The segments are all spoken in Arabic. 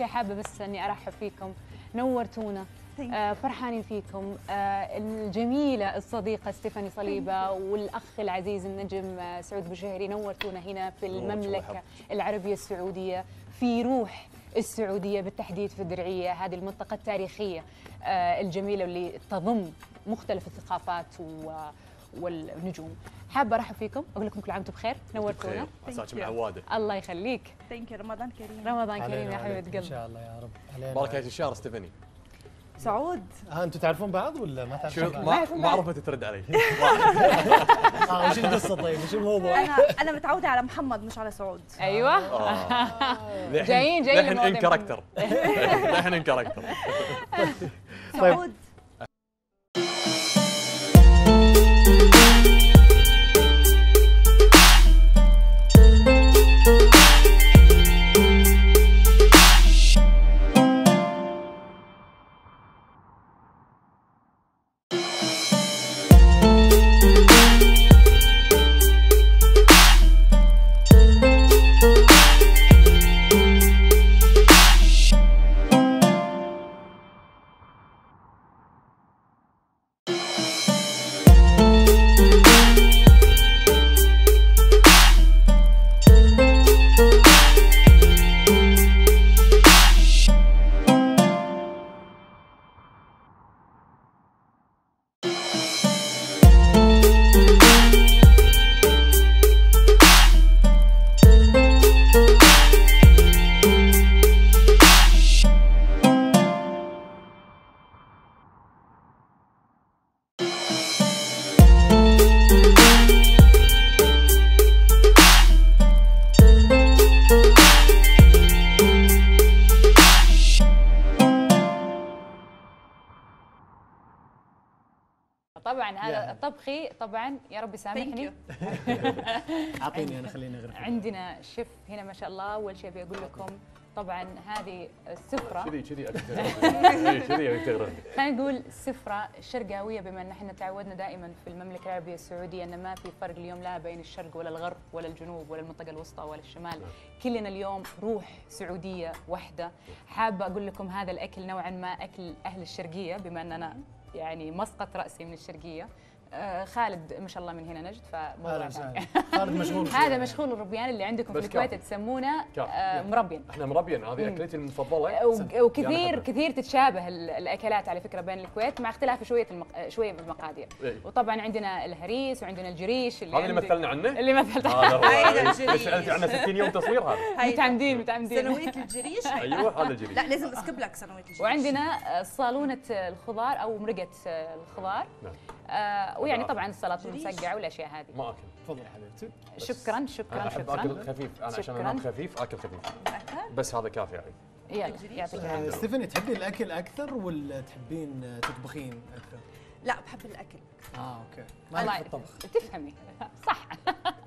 شيء حابة بس إني أرحب فيكم. نورتونا. آه فرحانين فيكم. آه الجميلة الصديقة ستيفاني صليبة والأخ العزيز النجم آه سعود بشهري. نورتونا هنا في المملكة. العربية السعودية في روح السعودية بالتحديد في الدرعية هذه المنطقة التاريخية آه الجميلة واللي تضم مختلف الثقافات و والنجوم. حابة أرحب فيكم أقول لكم كل عام وأنتم بخير. نورتونا. عساكم من عواده الله يخليك. thank you رمضان كريم. رمضان كريم يا حبيبه وعليكم إن قلبي شاء الله يا رب. علينا بركه الشهر ستيفاني. سعود. ها أنتم تعرفون بعض ولا ما شو تعرفون بعض؟ ما ما عرفت ترد علي. آه وش القصة طيب؟ وش الموضوع؟ أنا أنا متعودة على محمد مش على سعود. أيوه. آه. جايين- جايين للمواضيع in character. للحين in character. سعود. طبعا هذا. طبخي. طبعا يا رب يسامحني أعطيني أنا خليني اغرف عندنا شيف هنا ما شاء الله. أول شيء أبي أقول لكم طبعا هذه السفره كذي كذي. إيه، كذي. خلينا نقول سفرة شرقاوية بما إن إحنا تعودنا دائما في المملكة العربية السعودية إن ما في فرق اليوم لا بين الشرق ولا الغرب ولا الجنوب ولا المنطقة الوسطى ولا الشمال. كلنا اليوم روح سعودية واحدة. حابة أقول لكم هذا الأكل نوعا ما أكل أهل الشرقية بما ان أنا يعني مسقط رأسي من الشرقية. آه خالد ما شاء الله من هنا نجد فموضوع. وسهلا. خالد مشغول هذا مشغول الربيان اللي عندكم في الكويت. تسمونه. آه مربين إحنا مربين هذه أكلتي المفضلة. وكثير يعني كثير تتشابه ال- الأكلات على فكرة بين الكويت مع اختلاف شوية المق... شوية بالمقادير إيه. وطبعا عندنا الهريس وعندنا الجريش اللي هذا اللي مثلنا عنه؟ اللي مثلت هذا. سالتي عنه؟ 60 يوم تصوير هذا. متعمدين متعمدين. سنوية الجريش. أيوه هذا الجريش. لا لازم أسكب لك سنوية الجريش. وعندنا آه، صالونة الخضار أو مرقة آه، الخضار. نعم. ويعني طبعا السلطه جريش. المسقعه والأشياء هذه. ما أكل. تفضل حبيبتي. شكرا شكرا أنا أحب أكل شكرا خفيف. أنا عشان شكراً. انام خفيف أكل خفيف؟ بس هذا كافي يعني. يلا. يعطيك آه، العافية. ستيفاني تحبين الأكل أكثر ولا تحبين تطبخين أكثر؟ لا بحب الأكل آه okay. ما في الطبخ. تفهمي. صح.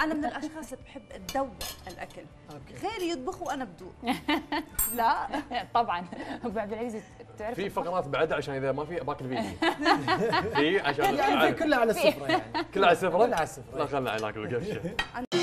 أنا من الأشخاص اللي بحب اتذوق الأكل. okay. غيري يطبخ وأنا بدوق. لا طبعا. أبو عبد العزيز تعرف في فقرات بعدها عشان إذا ما في باكل فيديو في عشان يعني في كلها على السفره يعني. كلها على السفره كلها على السفرة. لا خلنا ناكل قبل